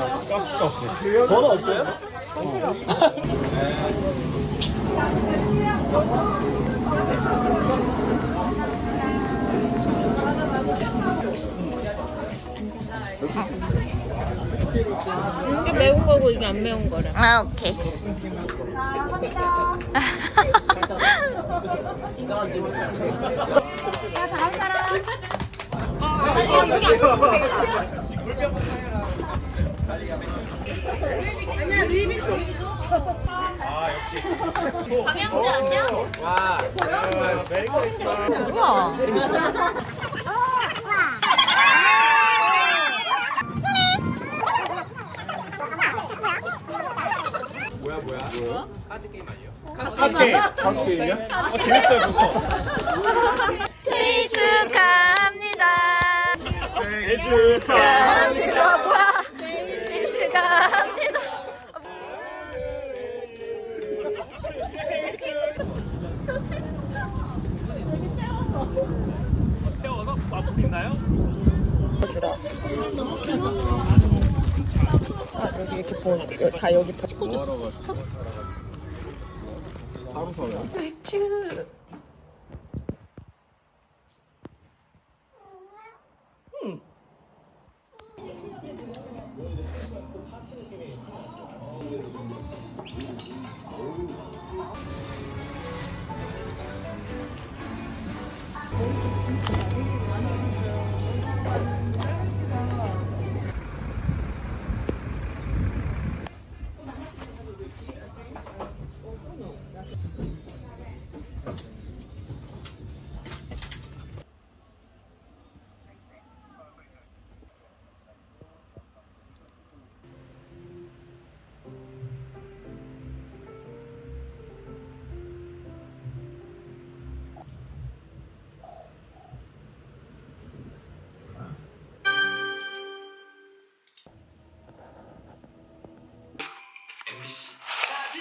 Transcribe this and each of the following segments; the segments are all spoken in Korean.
가스가 없어요. 번호 없어요? 이게 매운 거고 이게 안 매운 거라. 아 오케이. 방향제 아니야? 와, Merry Christmas. 우와. 뭐야, 뭐야? 뭐야? 카드 게임 아니에요? 카드 게임. 카드 게임이야? 어, 재밌어요, 그거. 생일 축하합니다. 생일 축하합니다. 아, 뭐야? 생일 축하합니다. 태워서 맛있나요? 여기 이렇게 보는 다 여기 다 하루 사요? 맥주.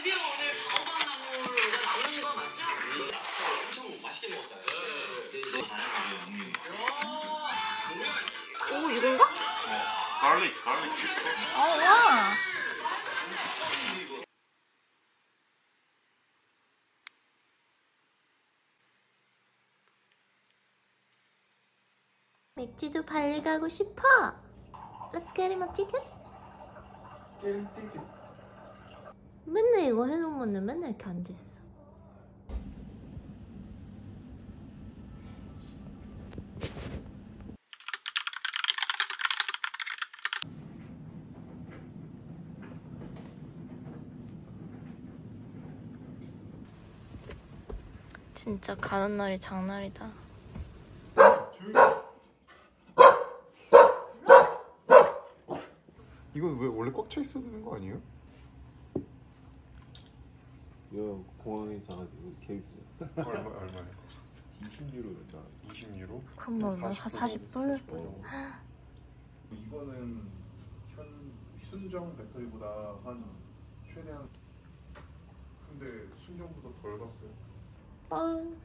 드디어 오늘 바오바나물가 나오는 거 맞죠? 엄청 맛있게 먹었잖아요. 네, 이제 오 이건가? garlic, garlic cheesecake. 어 와. 맥주도 발리 가고 싶어. Let's get him a ticket. 맨날 이거 해놓으면 맨날 이렇게 앉아있어. 진짜 가는 날이 장날이다. 이건 왜 원래 꽉 차 있어야 되는 거 아니에요? 이거 공항에 사가지고 계획 있어요. 얼마 얼마예요? 20유로였나? 20유로? 그럼 뭐 얼마? 40불? 이거는 현 순정 배터리보다 한 최대한 근데 순정보다 덜 갔어요. 빵.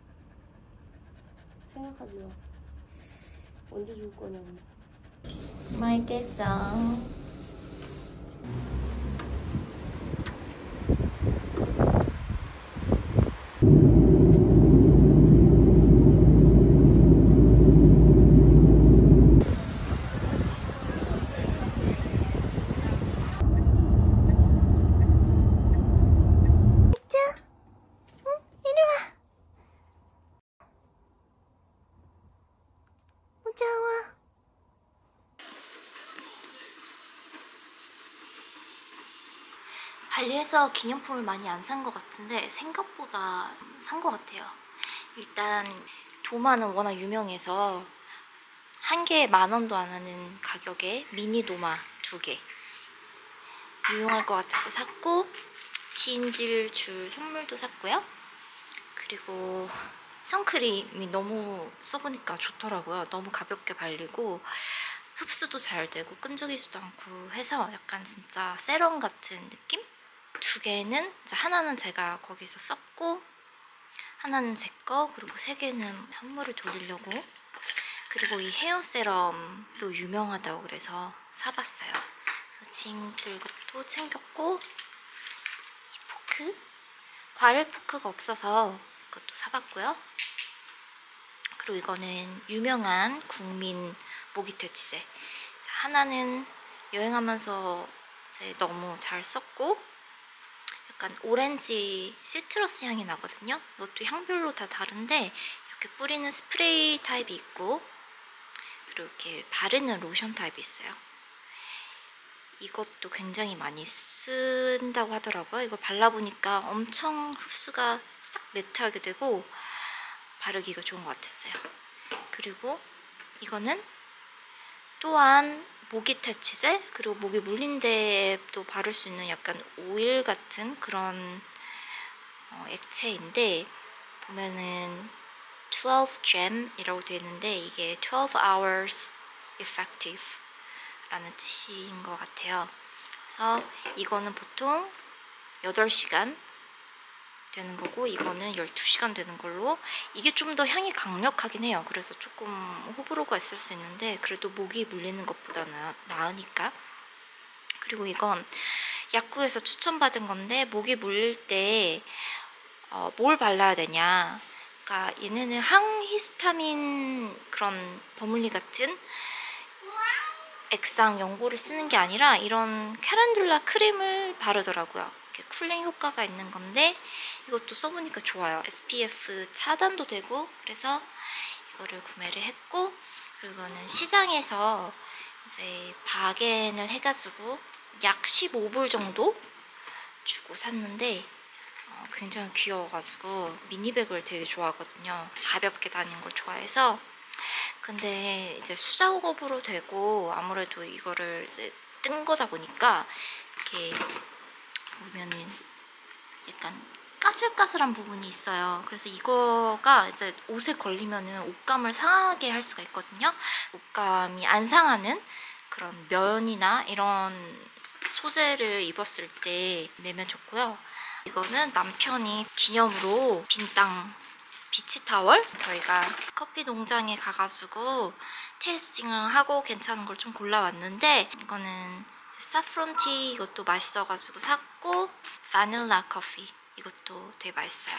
생각하지 마. 언제 줄 거냐고. 맛있겠어. 무서워. 발리에서 기념품을 많이 안 산 것 같은데 생각보다 산 것 같아요. 일단 도마는 워낙 유명해서 한 개에 만 원도 안 하는 가격에 미니 도마 두 개. 유용할 것 같아서 샀고 지인들 줄 선물도 샀고요. 그리고 선크림이 너무 써보니까 좋더라고요. 너무 가볍게 발리고 흡수도 잘 되고 끈적이지도 않고 해서 약간 진짜 세럼 같은 느낌? 두 개는 하나는 제가 거기서 썼고 하나는 제 거 그리고 세 개는 선물을 돌리려고 그리고 이 헤어 세럼도 유명하다고 그래서 사봤어요. 그래서 징 들것도 챙겼고 이 포크 과일 포크가 없어서 그것도 사봤고요. 그리고 이거는 유명한 국민 모기 퇴치제. 자, 하나는 여행하면서 이제 너무 잘 썼고 약간 오렌지 citrus 향이 나거든요. 이것도 향별로 다 다른데 이렇게 뿌리는 스프레이 타입이 있고 그리고 이렇게 바르는 로션 타입이 있어요. 이것도 굉장히 많이 쓴다고 하더라고요. 이거 발라보니까 엄청 흡수가 싹 매트하게 되고 바르기가 좋은 것 같았어요. 그리고 이거는 또한 모기 퇴치제 그리고 모기 물린 데에도 바를 수 있는 약간 오일 같은 그런 어, 액체인데 보면은 12 gem이라고 되어 있는데 이게 12 hours effective 라는 뜻인 것 같아요. 그래서 이거는 보통 8시간 되는 거고 이거는 12시간 되는 걸로 이게 좀 더 향이 강력하긴 해요. 그래서 조금 호불호가 있을 수 있는데 그래도 목이 물리는 것보다는 나으니까 그리고 이건 약국에서 추천받은 건데 목이 물릴 때 어, 뭘 발라야 되냐 그러니까 얘네는 항히스타민 그런 버물리 같은 액상 연고를 쓰는 게 아니라 이런 캐란둘라 크림을 바르더라고요. 이렇게 쿨링 효과가 있는 건데 이것도 써보니까 좋아요. SPF 차단도 되고 그래서 이거를 구매를 했고 그리고 이거는 시장에서 이제 바겐을 해가지고 약 15불 정도 주고 샀는데 어, 굉장히 귀여워가지고 미니백을 되게 좋아하거든요. 가볍게 다니는 걸 좋아해서 근데 이제 수작업으로 되고 아무래도 이거를 뜬 거다 보니까 이렇게 보면은 약간 까슬까슬한 부분이 있어요. 그래서 이거가 이제 옷에 걸리면은 옷감을 상하게 할 수가 있거든요. 옷감이 안 상하는 그런 면이나 이런 소재를 입었을 때 매면 좋고요. 이거는 남편이 기념으로 빈땅 비치타월? 저희가 커피 농장에 가가지고 테이스팅을 하고 괜찮은 걸 좀 골라왔는데 이거는 사프론티 이것도 맛있어가지고 샀고 바닐라 커피 이것도 되게 맛있어요.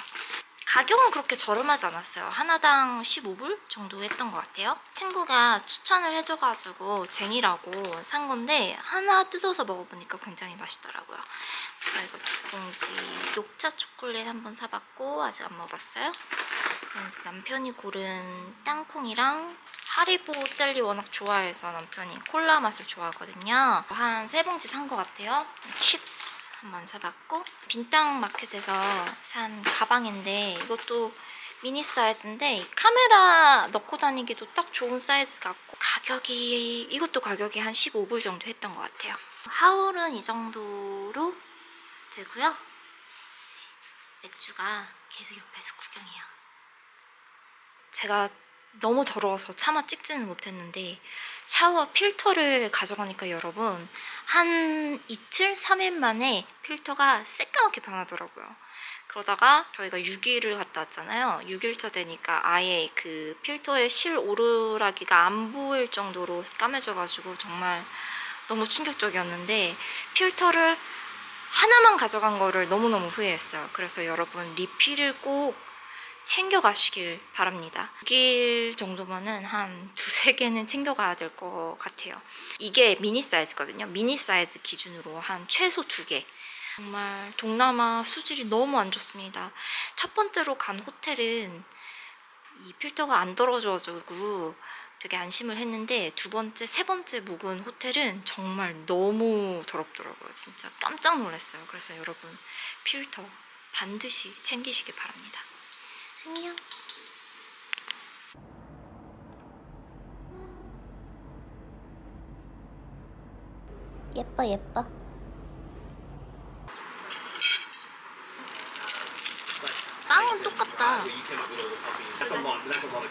가격은 그렇게 저렴하지 않았어요. 하나당 15불 정도 했던 것 같아요. 친구가 추천을 해줘가지고 쟁이라고 산 건데 하나 뜯어서 먹어보니까 굉장히 맛있더라고요. 그래서 이거 두 봉지 녹차 초콜릿 한번 사봤고 아직 안 먹어봤어요 남편이 고른 땅콩이랑 하리보 젤리 워낙 좋아해서 남편이 콜라 맛을 좋아하거든요. 한 세 봉지 산 것 같아요. chips 한번 사봤고 빈땅 마켓에서 산 가방인데 이것도 미니 사이즈인데 카메라 넣고 다니기도 딱 좋은 사이즈 같고 가격이 이것도 가격이 한 15불 정도 했던 것 같아요. 하울은 이 정도로 되고요. 맥주가 계속 옆에서 구경해요. 제가 너무 더러워서 차마 찍지는 못했는데 샤워 필터를 가져가니까 여러분 한 이틀, 3일 만에 필터가 새까맣게 변하더라고요. 그러다가 저희가 6일을 갔다 왔잖아요. 6일차 되니까 아예 그 필터의 실 오르라기가 안 보일 정도로 까매져가지고 정말 너무 충격적이었는데 필터를 하나만 가져간 거를 너무너무 후회했어요. 그래서 여러분 리필을 꼭 챙겨가시길 바랍니다. 6일 정도면은 한 두세 개는 챙겨가야 될 것 같아요. 이게 미니 사이즈거든요. 미니 사이즈 기준으로 한 최소 두 개. 정말 동남아 수질이 너무 안 좋습니다. 첫 번째로 간 호텔은 이 필터가 안 떨어져가지고 되게 안심을 했는데 두 번째, 세 번째 묵은 호텔은 정말 너무 더럽더라고요. 진짜 깜짝 놀랐어요. 그래서 여러분 필터 반드시 챙기시길 바랍니다. 안녕. 예뻐 예뻐. 빵은 똑같다. That's a lot. That's a lot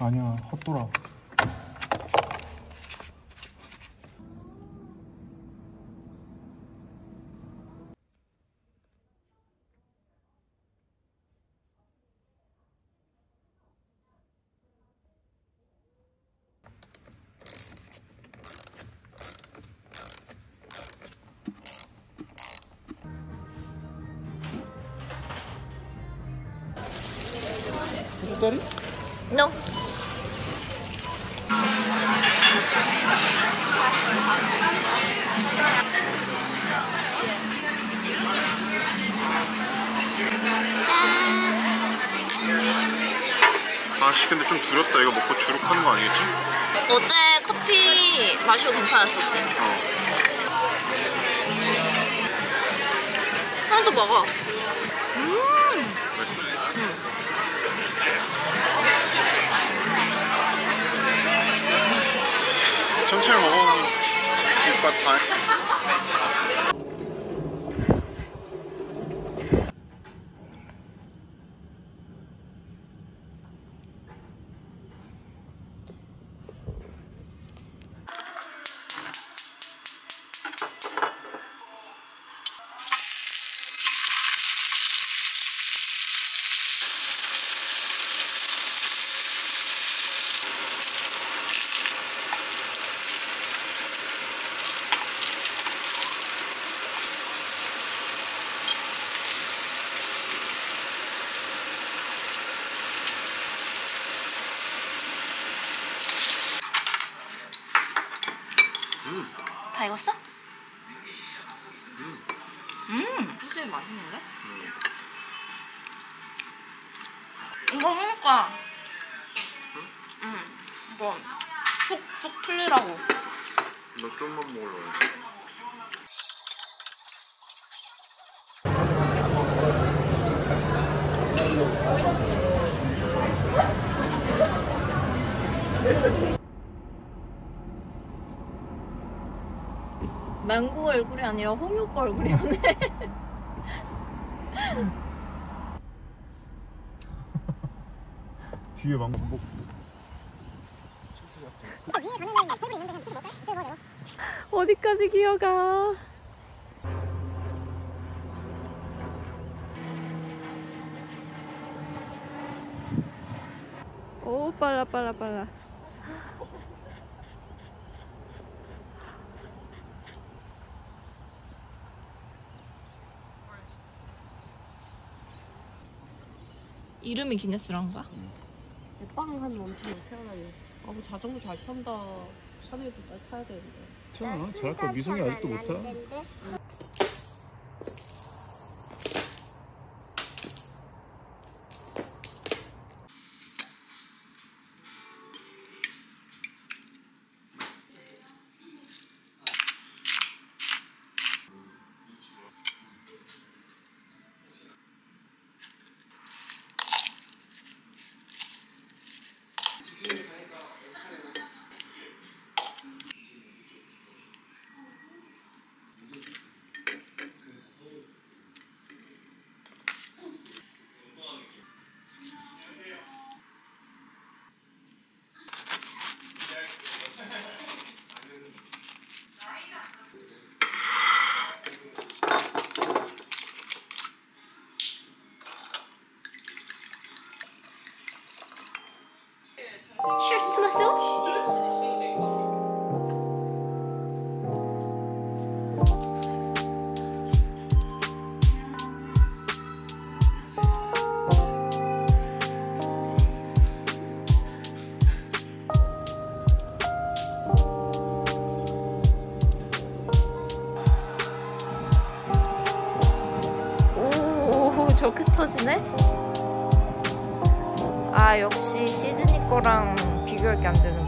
아니야 헛돌아? No. 아씨 근데 좀 두렵다 이거 먹고 주룩하는 거 아니겠지? 어제 커피 마시고 괜찮았었지? 하나 더 먹어. 천천히 먹어 오빠 다 다 익었어? 굉장히 맛있는데? 이거 하니까. 응. 이거 쏙쏙 풀리라고. 너 좀만 먹을래 망고 얼굴이 아니라 홍이 오빠 얼굴이었네. 뒤에 망고 먹 어디까지 기어가? 오 빨라 빨라 빨라. 이름이 기네스란 거야? 빵 하면 엄청 태어나요. 아, 뭐 자전거 잘 탄다. 샤넬도 빨리 타야 되는데. 자 잘할 거 미성이 아직도 못하 터지네? 아, 역시 시드니 거랑 비교할 게 안 되는.